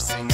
Dressing